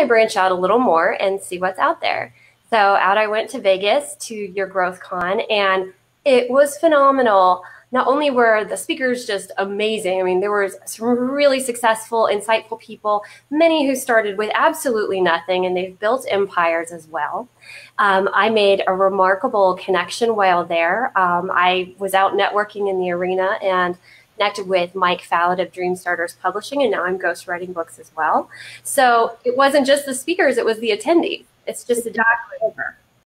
I branch out a little more and see what's out there? So out I went to Vegas to your Growth Con, and it was phenomenal. Not only were the speakers just amazing, I mean, there were some really successful, insightful people, many who started with absolutely nothing, and they've built empires as well. Um, I made a remarkable connection while there. Um, I was out networking in the arena and connected with Mike Fallat of DreamStarters Publishing, and now I'm ghostwriting books as well. So it wasn't just the speakers, it was the attendees. It's just a over.